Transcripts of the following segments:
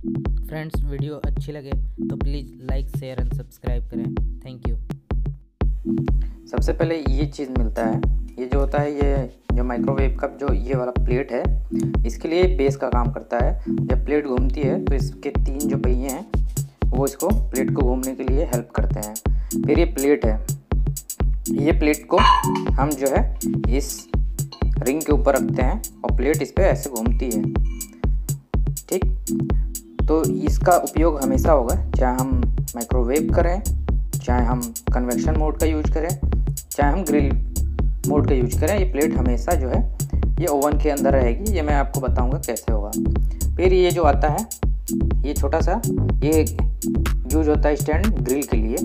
Friends video अच्छी लगे तो please like share and subscribe करें. थैंक यू सबसे पहले ये चीज़ मिलता है। ये जो होता है, ये जो माइक्रोवेव का जो, ये वाला प्लेट है, इसके लिए बेस का काम करता है। जब प्लेट घूमती है तो इसके तीन जो पहिए हैं, वो इसको प्लेट को घूमने के लिए हेल्प करते हैं। फिर ये प्लेट है। ये प्लेट को हम जो है, इस रिंग के ऊपर रखते हैं और प्लेट इस पर ऐसे घूमती है। ठीक? तो इसका उपयोग हमेशा होगा, चाहे हम माइक्रोवेव करें, चाहे हम कन्वेक्शन मोड का यूज़ करें, चाहे हम ग्रिल मोड का यूज़ करें, ये प्लेट हमेशा जो है, ये ओवन के अंदर रहेगी, ये मैं आपको बताऊँगा कैसे होगा। फिर ये जो आता है, ये छोटा सा ये यूज़ होता है स्टैंड ग्रिल के लिए,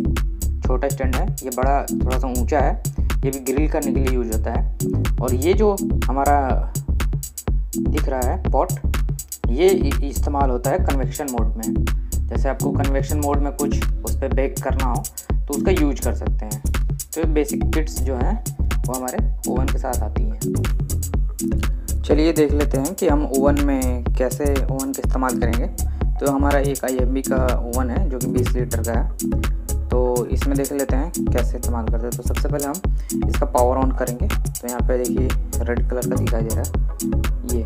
छोटा स्टैंड है, ये बड़ा थोड़ा सा ऊँचा है, ये भी ग्रिल करने के लिए यूज़ होता है। और ये जो हमारा दिख रहा है पॉट ये इस्तेमाल होता है कन्वेक्शन मोड में। जैसे आपको कन्वेक्शन मोड में कुछ उस पर बेक करना हो तो उसका यूज़ कर सकते हैं। तो बेसिक किट्स जो हैं, वो हमारे ओवन के साथ आती हैं। चलिए देख लेते हैं कि हम ओवन में कैसे ओवन का इस्तेमाल करेंगे। तो हमारा एक आई का ओवन है, जो कि 20 लीटर का है। तो इसमें देख लेते हैं कैसे इस्तेमाल करते हैं। तो सबसे पहले हम इसका पावर ऑन करेंगे। तो यहाँ पे देखिए रेड कलर का दिखाई दे रहा है। ये,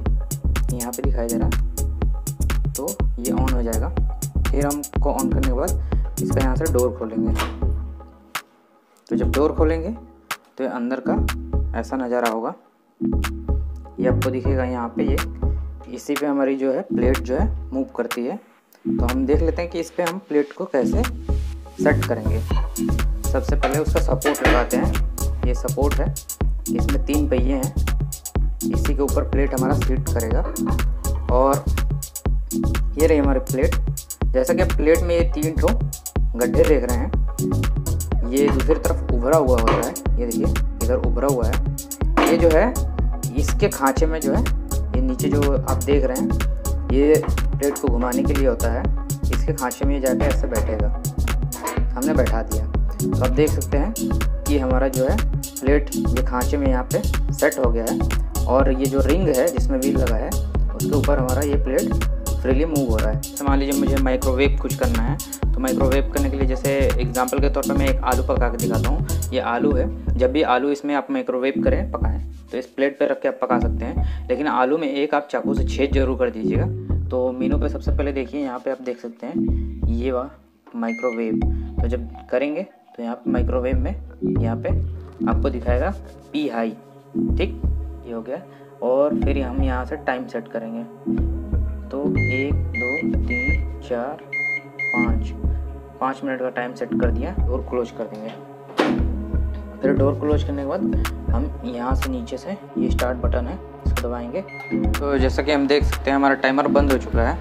यहाँ पे दिखाई दे रहा है। तो ये ऑन हो जाएगा। फिर हमको ऑन करने के बाद इसका यहाँ से डोर खोलेंगे। तो जब डोर खोलेंगे तो ये अंदर का ऐसा नज़ारा होगा। ये आपको दिखेगा यहाँ पे ये। इसी पे हमारी जो है प्लेट जो है मूव करती है। तो हम देख लेते हैं कि इस पर हम प्लेट को कैसे सेट करेंगे। सबसे पहले उसका सपोर्ट लगाते हैं। ये सपोर्ट है। इसमें तीन पहिए हैं। इसी के ऊपर प्लेट हमारा सीट करेगा। और ये रही हमारी प्लेट जैसा कि प्लेट में ये तीन ठो गड्ढे देख रहे हैं, ये दूसरी तरफ़ उभरा हुआ होता है। ये देखिए, इधर उभरा हुआ है। ये जो है, इसके खांचे में जो है, ये नीचे जो आप देख रहे हैं, ये प्लेट को घुमाने के लिए होता है। इसके खांचे में ये जाके ऐसे बैठेगा। हमने बैठा दिया। तो आप देख सकते हैं कि हमारा जो है प्लेट ये खांचे में यहाँ पे सेट हो गया है। और ये जो रिंग है, जिसमें व्हील लगा है, उसके ऊपर हमारा ये प्लेट फ्रीली मूव हो रहा है। तो मान लीजिए मुझे माइक्रोवेव कुछ करना है तो माइक्रोवेव करने के लिए जैसे एग्जांपल के तौर पर मैं एक आलू पका के दिखाता हूँ। ये आलू है, जब भी आलू इसमें आप माइक्रोवेव करें, पकाएँ तो इस प्लेट पर रख के आप पका सकते हैं। लेकिन आलू में एक आप चाकू से छेद ज़रूर कर दीजिएगा। तो मीनू पे सबसे पहले देखिए, यहाँ पे आप देख सकते हैं, ये वाह माइक्रोवेव तो जब करेंगे तो यहाँ माइक्रोवेव में यहाँ पे आपको दिखाएगा पी हाई ठीक? ये हो गया। और फिर हम यहाँ से टाइम सेट करेंगे। एक, दो, तीन, चार, पाँच। पाँच मिनट का टाइम सेट कर दिया और क्लोज कर देंगे। फिर डोर क्लोज करने के बाद हम यहाँ से नीचे से ये स्टार्ट बटन है, इसको दबाएँगे। तो जैसा कि हम देख सकते हैं, हमारा टाइमर बंद हो चुका है।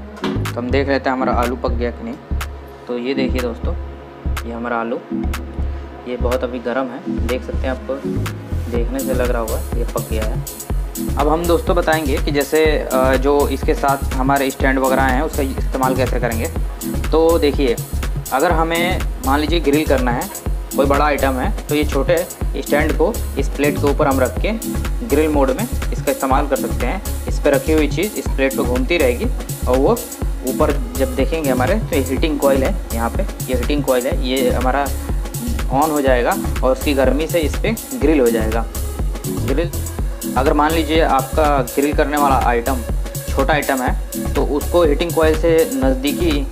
तो हम देख लेते हैं हमारा आलू पक गया कि नहीं। तो ये देखिए दोस्तों, ये हमारा आलू। ये बहुत अभी गर्म है। देख सकते हैं आपको देखने से लग रहा होगा, ये पक गया है। अब हम दोस्तों बताएँगे कि जैसे जो इसके साथ हमारे स्टैंड वगैरह हैं, उसका इस्तेमाल कैसे करेंगे। तो देखिए, अगर हमें मान लीजिए ग्रिल करना है, कोई बड़ा आइटम है तो ये छोटे स्टैंड को इस प्लेट के ऊपर हम रख के ग्रिल मोड में इसका इस्तेमाल कर सकते हैं। इस पर रखी हुई चीज़ इस प्लेट पर घूमती रहेगी और वो ऊपर जब देखेंगे हमारे तो ये हीटिंग कोयल है यहाँ पे, ये हीटिंग कोयल है, ये हमारा ऑन हो जाएगा और उसकी गर्मी से इस पर ग्रिल हो जाएगा। ग्रिल अगर मान लीजिए आपका ग्रिल करने वाला आइटम छोटा आइटम है तो उसको हीटिंग कोयल से नज़दीकी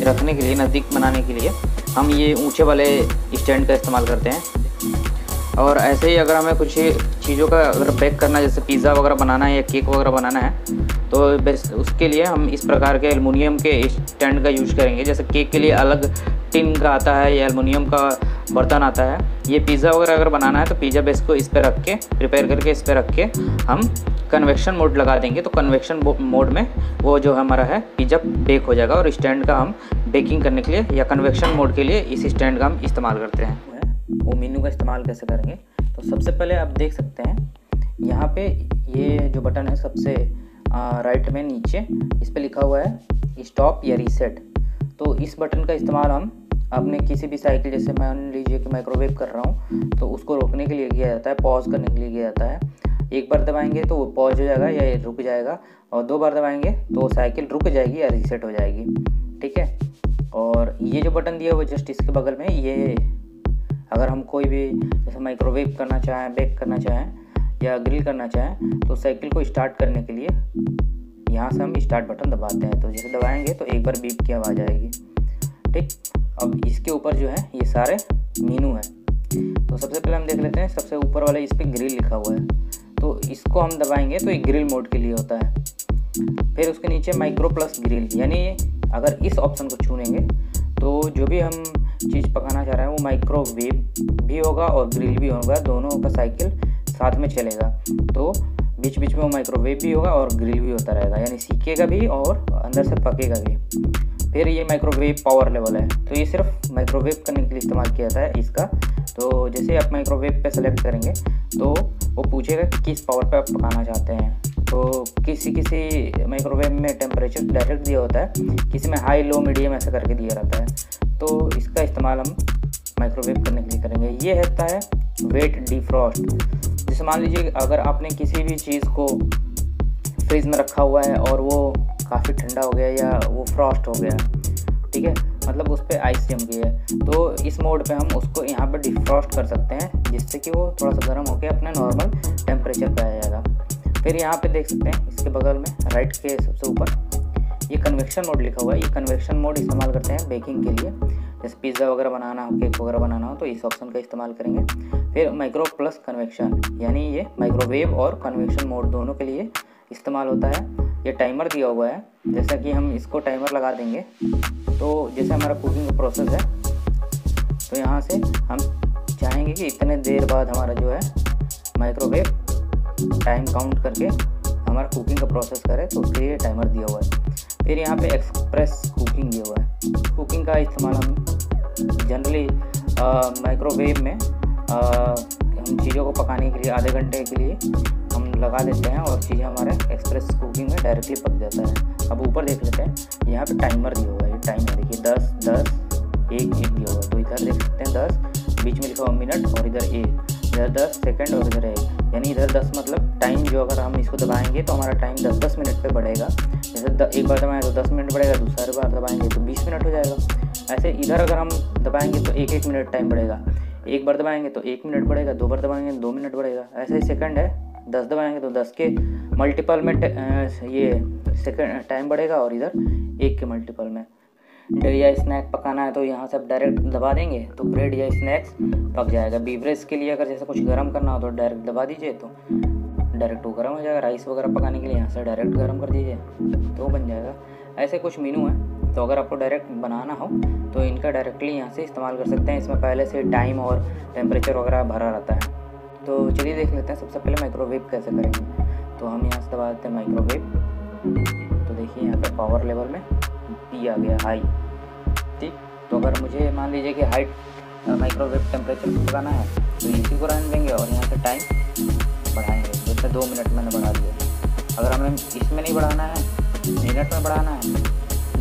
रखने के लिए, नज़दीक बनाने के लिए, हम ये ऊँचे वाले स्टैंड का इस्तेमाल करते हैं। और ऐसे ही अगर हमें कुछ चीज़ों का अगर बेक करना जैसे पिज़्ज़ा वगैरह बनाना है या केक वगैरह बनाना है तो उसके लिए हम इस प्रकार के एलमिनियम के स्टैंड का यूज़ करेंगे। जैसे केक के लिए अलग टिन का आता है या एलमिनियम का बर्तन आता है ये पिज़्ज़ा वगैरह अगर बनाना है तो पिज़्ज़ा बेस को इस पर रख के प्रिपेयर करके इस पर रख के हम कन्वेक्शन मोड लगा देंगे। तो कन्वेक्शन मोड में वो जो हमारा है पिज़्ज़ा बेक हो जाएगा और स्टैंड का हम बेकिंग करने के लिए या कन्वेक्शन मोड के लिए इस स्टैंड का हम इस्तेमाल करते हैं। वो मीनू का इस्तेमाल कैसे करेंगे? तो सबसे पहले आप देख सकते हैं, यहाँ पे ये जो बटन है सबसे राइट में नीचे, इस पर लिखा हुआ है स्टॉप या रीसेट तो इस बटन का इस्तेमाल हम अपने किसी भी साइकिल, जैसे मान लीजिए कि माइक्रोवेव कर रहा हूँ तो उसको रोकने के लिए किया जाता है पॉज करने के लिए किया जाता है। एक बार दबाएँगे तो वो पॉज हो जाएगा या रुक जाएगा, और दो बार दबाएँगे तो साइकिल रुक जाएगी या रीसेट हो जाएगी। ठीक है? और ये जो बटन दिया वो जस्ट इसके बगल में, ये अगर हम कोई भी जैसे माइक्रोवेव करना चाहें बेक करना चाहें, या ग्रिल करना चाहें तो साइकिल को स्टार्ट करने के लिए यहाँ से हम स्टार्ट बटन दबाते हैं। तो जैसे दबाएँगे तो एक बार बीप की आवाज़ आएगी। ठीक? अब इसके ऊपर जो है, ये सारे मीनू है। तो सबसे पहले हम देख लेते हैं, सबसे ऊपर वाला इस पर ग्रिल लिखा हुआ है। तो इसको हम दबाएँगे तो एक ग्रिल मोड के लिए होता है। फिर उसके नीचे माइक्रो प्लस ग्रिल यानी अगर इस ऑप्शन को छूनेंगे तो जो भी हम चीज़ पकाना चाह रहे हैं, वो माइक्रोवेव भी होगा और ग्रिल भी होगा, दोनों का साइकिल साथ में चलेगा। तो बीच बीच में वो माइक्रोवेव भी होगा और ग्रिल भी होता रहेगा, यानी सीखेगा भी और अंदर से पकेगा भी। फिर ये माइक्रोवेव पावर लेवल है। तो ये सिर्फ़ माइक्रोवेव करने के लिए इस्तेमाल किया जाता है इसका। तो जैसे आप माइक्रोवेव पे सेलेक्ट करेंगे तो वो पूछेगा कि किस पावर पे आप पकाना चाहते हैं। तो किसी किसी माइक्रोवेव में टेम्परेचर डायरेक्ट दिया होता है, किसी में हाई लो मीडियम ऐसा करके दिया रहता है। तो इसका इस्तेमाल हम माइक्रोवेव करने के लिए करेंगे। ये रहता है वेट डिफ्रॉस्ट जैसे मान लीजिए अगर आपने किसी भी चीज़ को फ्रिज में रखा हुआ है और वो काफ़ी ठंडा हो गया या वो फ्रॉस्ट हो गया, ठीक है? मतलब उस पर आइस जम गई है। तो इस मोड पे हम उसको यहाँ पर डिफ्रॉस्ट कर सकते हैं, जिससे कि वो थोड़ा सा गर्म होकर अपने नॉर्मल टेम्परेचर पे आ जाएगा। फिर यहाँ पे देख सकते हैं, इसके बगल में राइट के सबसे ऊपर, ये कन्वेक्शन मोड लिखा हुआ है। ये कन्वेक्शन मोड इस्तेमाल करते हैं बेकिंग के लिए। जैसे पिज़्ज़ा वगैरह बनाना हो केक वगैरह बनाना हो तो इस ऑप्शन का इस्तेमाल करेंगे। फिर माइक्रो प्लस कन्वेक्शन यानी ये माइक्रोवेव और कन्वेक्शन मोड दोनों के लिए इस्तेमाल होता है। ये टाइमर दिया हुआ है। जैसा कि हम इसको टाइमर लगा देंगे। तो जैसे हमारा कुकिंग का प्रोसेस है तो यहाँ से हम चाहेंगे कि इतने देर बाद हमारा जो है माइक्रोवेव टाइम काउंट करके हमारा कुकिंग का प्रोसेस करे तो उसके लिए टाइमर दिया हुआ है। फिर यहाँ पे एक्सप्रेस कुकिंग दिया हुआ है। कुकिंग का इस्तेमाल हम जनरली माइक्रोवेव में आ, हम चीज़ों को पकाने के लिए आधे घंटे के लिए लगा लेते हैं और चीज़ें हमारे एक्सप्रेस कुकिंग में डायरेक्टली पक जाता है। अब ऊपर देख लेते हैं, यहाँ पे टाइमर दिया हुआ है टाइमर देखिए, दस दस, एक एक दिया हुआ है। तो इधर देख सकते हैं, दस, बीच में लिखा हुआ मिनट और इधर एक, इधर दस सेकेंड और इधर एक। यानी इधर दस मतलब टाइम जो अगर हम इसको दबाएँगे तो हमारा टाइम दस दस मिनट पे बढ़ेगा। जैसे एक बार दबाएँगे तो दस मिनट बढ़ेगा, दूसरी बार दबाएँगे तो बीस मिनट हो जाएगा। ऐसे इधर अगर हम दबाएँगे तो एक एक मिनट टाइम बढ़ेगा। एक बार दबाएँगे तो एक मिनट बढ़ेगा, दो बार दबाएँगे तो दो मिनट बढ़ेगा। ऐसे ही सेकंड है। दस दबाएँगे तो दस के मल्टीपल में ये सेकंड टाइम बढ़ेगा और इधर एक के मल्टीपल में। ब्रेड या स्नैक पकाना है तो यहाँ से आप डायरेक्ट दबा देंगे तो ब्रेड या स्नैक्स पक जाएगा। बीवरेज के लिए अगर जैसे कुछ गर्म करना हो तो डायरेक्ट दबा दीजिए तो डायरेक्ट वो गर्म हो जाएगा। राइस वगैरह पकाने के लिए यहाँ से डायरेक्ट गर्म कर दीजिए तो बन जाएगा। ऐसे कुछ मीनू है तो अगर आपको डायरेक्ट बनाना हो तो इनका डायरेक्टली यहाँ से इस्तेमाल कर सकते हैं। इसमें पहले से टाइम और टेम्परेचर वगैरह भरा रहता है। तो चलिए देख लेते हैं, सबसे पहले माइक्रोवेव कैसे करेंगे। तो हम यहाँ से दबा देते हैं माइक्रोवेव तो देखिए यहाँ पे पावर लेवल में पी आ गया हाई ठीक? तो अगर मुझे मान लीजिए कि हाइट माइक्रोवेव टेम्परेचर पकाना है तो इसी को रहने देंगे और यहाँ से टाइम बढ़ाएँगे। जैसे दो मिनट मैंने बढ़ा दिया। अगर हमें इसमें नहीं बढ़ाना है मिनट में बढ़ाना है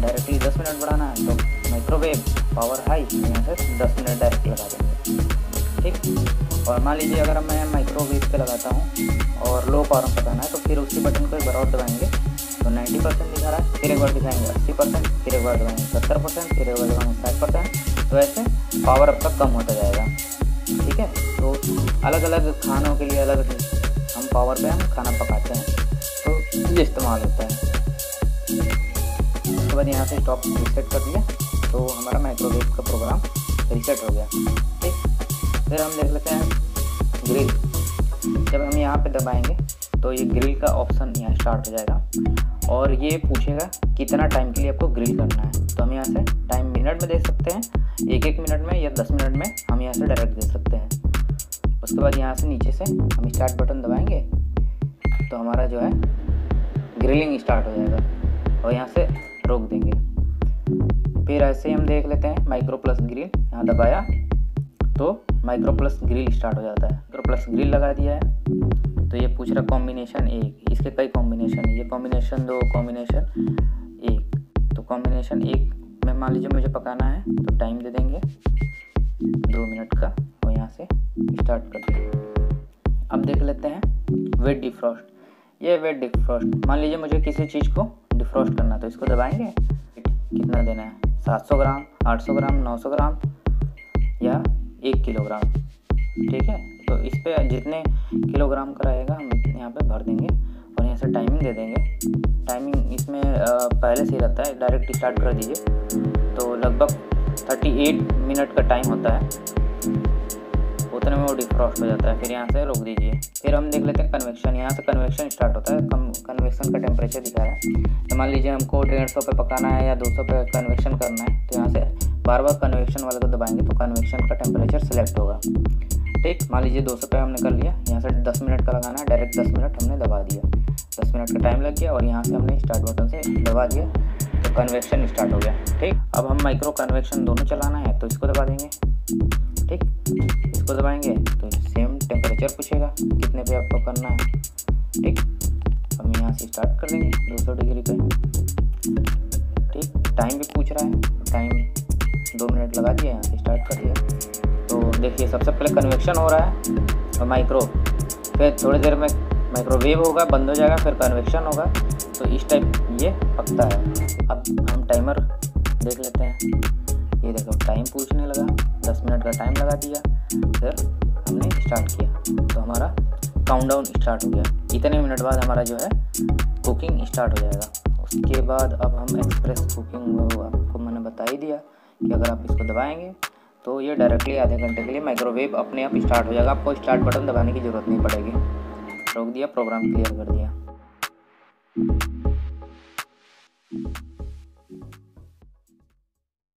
डायरेक्टली दस मिनट बढ़ाना है तो माइक्रोवेव पावर हाई यहाँ से दस मिनट डायरेक्ट लगा देंगे। ठीक? और मान लीजिए अगर मैं माइक्रोवेव पे लगाता हूँ और लो पावर में पकाना है तो फिर उसी बटन को एक बार और दबाएँगे। तो 90 परसेंट दिखा रहा है, फिर एक बार दिखाएँगे 80 परसेंट फिर एक बार दिखाएँगे सत्तर परसेंट फिर एक बार दिखाएँगे साठ परसेंट तो ऐसे पावर अब तक कम होता जाएगा। ठीक है? तो अलग अलग खानों के लिए अलग हम पावर पे हम खाना पकाते हैं। तो ये इस्तेमाल होता है। उसके बाद यहाँ से स्टॉप रीसेट कर दिया। तो हमारा माइक्रोवेव का प्रोग्राम रीसेट हो गया। फिर हम देख लेते हैं ग्रिल जब हम यहाँ पे दबाएँगे तो ये ग्रिल का ऑप्शन यहाँ स्टार्ट हो जाएगा। और ये पूछेगा, कितना टाइम के लिए आपको ग्रिल करना है? तो हम यहाँ से टाइम मिनट में दे सकते हैं। एक एक मिनट में या दस मिनट में हम यहाँ से डायरेक्ट दे सकते हैं। उसके बाद यहाँ से नीचे से हम स्टार्ट बटन दबाएँगे तो हमारा जो है ग्रिलिंग स्टार्ट हो जाएगा। और यहाँ से रोक देंगे। फिर ऐसे ही हम देख लेते हैं माइक्रो प्लस ग्रिल यहाँ दबाया। तो माइक्रो प्लस ग्रिल स्टार्ट हो जाता है। माइक्रो प्लस ग्रिल लगा दिया है। तो ये पूछ रहा कॉम्बिनेशन एक। इसके कई कॉम्बिनेशन है। ये कॉम्बिनेशन दो कॉम्बिनेशन एक। तो कॉम्बिनेशन एक में मान लीजिए मुझे पकाना है तो टाइम दे देंगे। दो मिनट का। और यहाँ से स्टार्ट कर देंगे। अब देख लेते हैं। वेट डिफ्रॉस्ट ये वेट डिफ्रॉस्ट मान लीजिए मुझे किसी चीज़ को डिफ्रॉस्ट करना तो इसको दबाएँगे। कितना देना है? 700 ग्राम 800 ग्राम 900 ग्राम या एक किलोग्राम, ठीक है? तो इस पर जितने किलोग्राम का रहेगा, हम यहाँ पे भर देंगे और यहाँ से टाइमिंग दे देंगे। टाइमिंग इसमें पहले से ही रहता है डायरेक्ट स्टार्ट कर दीजिए। तो लगभग 38 मिनट का टाइम होता है। उतने में वो डिफ्रॉस्ट हो जाता है, फिर यहाँ से रोक दीजिए। फिर हम देख लेते हैं कन्वेक्शन यहाँ से कन्वेक्शन स्टार्ट होता है। कन्वेक्शन का टेम्परेचर दिखा रहा है। तो मान लीजिए हमको डेढ़ सौ पे पकाना है या दो सौ पे कन्वेक्शन करना है तो यहाँ से बार बार कन्वेक्शन वाले को दबाएँगे तो कन्वेक्शन का टेम्परेचर सेलेक्ट होगा। ठीक, मान लीजिए दो सौ पे हमने कर लिया, यहाँ से दस मिनट का लगाना है डायरेक्ट दस मिनट हमने दबा दिया। दस मिनट का टाइम लग गया और यहाँ से हमने स्टार्ट बटन से दबा दिया तो कन्वेक्शन स्टार्ट हो गया। ठीक, अब हम माइक्रो कन्वेक्शन दोनों चलाना है तो इसको दबा देंगे। ठीक इसको दबाएँगे तो सेम टेम्परेचर पूछेगा कितने पे आपको करना है। ठीक? हम यहाँ से स्टार्ट कर देंगे 200 डिग्री पे। ठीक? टाइम भी पूछ रहा है। टाइम दो मिनट लगा दिया, यहाँ से स्टार्ट कर दिया। तो देखिए, सबसे पहले कन्वेक्शन हो रहा है, और माइक्रो फिर थोड़ी देर में माइक्रोवेव होगा, बंद हो जाएगा, फिर कन्वेक्शन होगा। तो इस टाइप ये पकता है। अब हम टाइमर देख लेते हैं। ये देखो टाइम पूछने लगा, दस मिनट का टाइम लगा दिया, फिर हमने स्टार्ट किया। तो हमारा काउंटडाउन स्टार्ट हो गया। इतने मिनट बाद हमारा जो है कुकिंग स्टार्ट हो जाएगा। उसके बाद अब हम एक्सप्रेस कुकिंग आपको मैंने बता ही दिया कि अगर आप इसको दबाएँगे तो ये डायरेक्टली आधे घंटे के लिए माइक्रोवेव अपने आप स्टार्ट हो जाएगा। आपको स्टार्ट बटन दबाने की ज़रूरत नहीं पड़ेगी। रोक दिया प्रोग्राम क्लियर कर दिया।